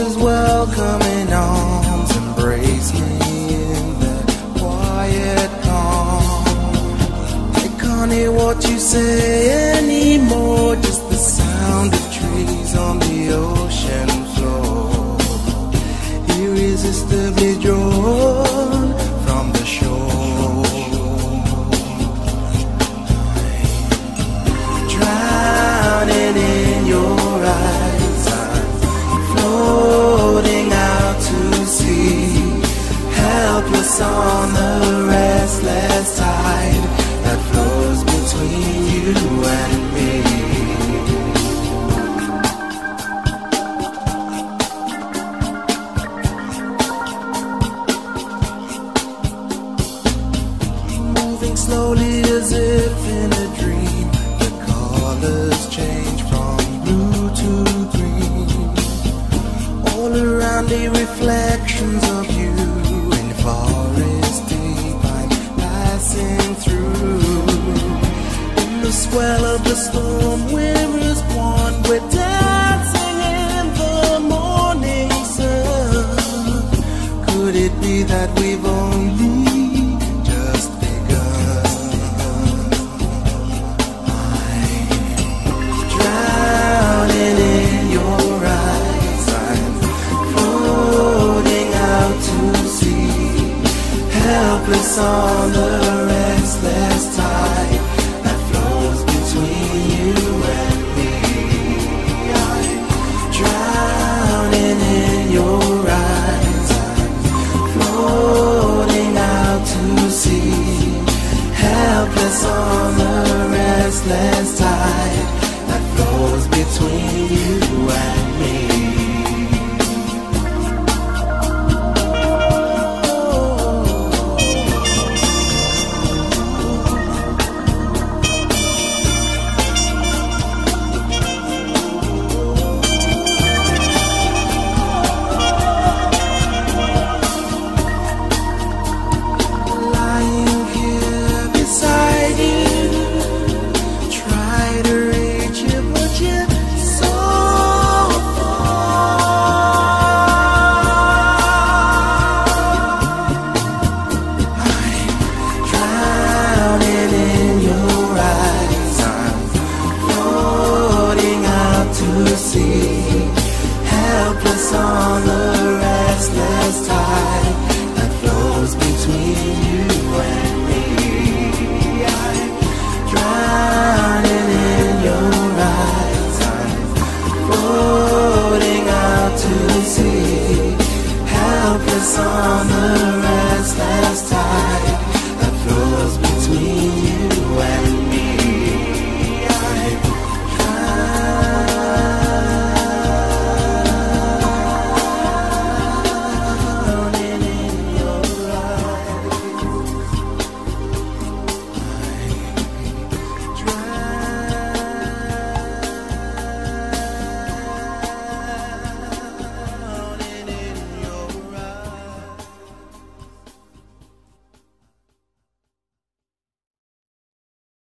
is welcoming arms embrace me in that quiet calm. I can't hear what you say. The restless tide that flows between you and me. Moving slowly as if in a dream, the colors change from blue to green. All around the reflections of you in forest passing through. In the swell of the storm, we're as one. We're dancing in the morning sun. Could it be that we've side see.